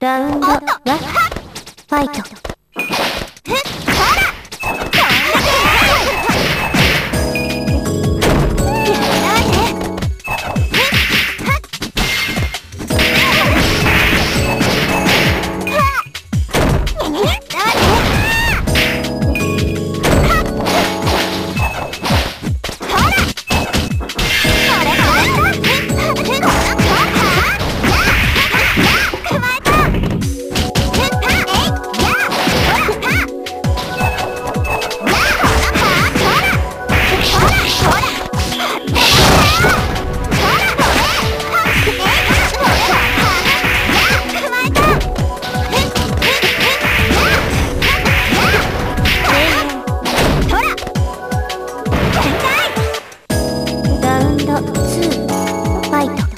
ラウンド1ファイト。イト。